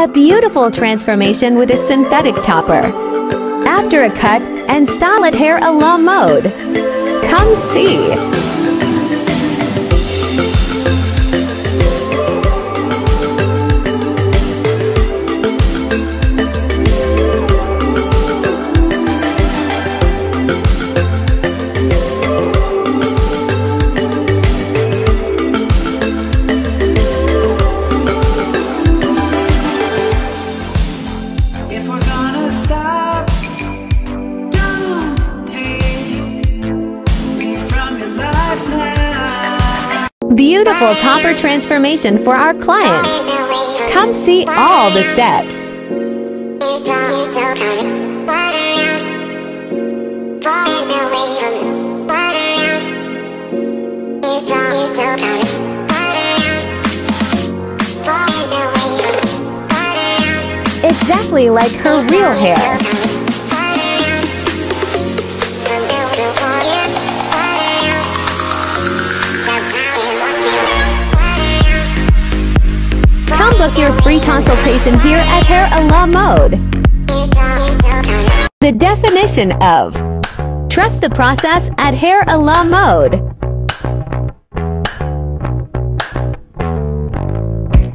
A beautiful transformation with a synthetic topper. After a cut and style it hair a la mode. Come see. Beautiful copper transformation for our clients. Come see all the steps. Exactly like her real hair. Book your free consultation here at Hair a la Mode. The definition of Trust the process at Hair a la Mode.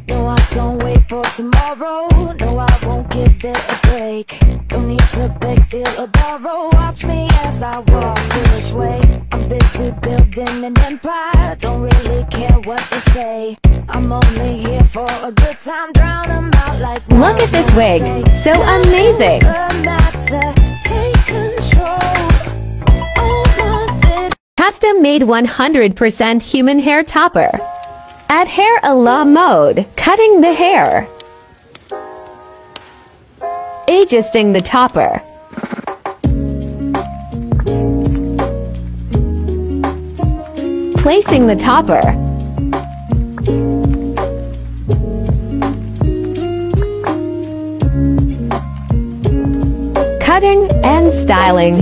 No, I don't wait for tomorrow. No, I won't give it a break. Don't need to beg, steal, or borrow. Watch me as I walk this way. I'm busy building an empire. Don't really care what they say. I'm only here for a good time. Drown 'em out like Look at this wig. So amazing. The matter, take control. All my vision. Custom made 100% human hair topper. At Hair a la Mode, cutting the hair. Adjusting the topper. Placing the topper. Cutting and styling.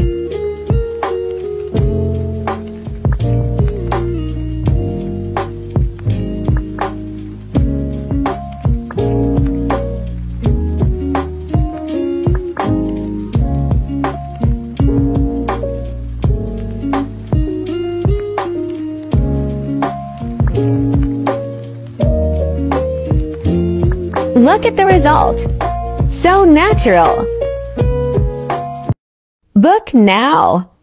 Look at the result. So natural. Book now.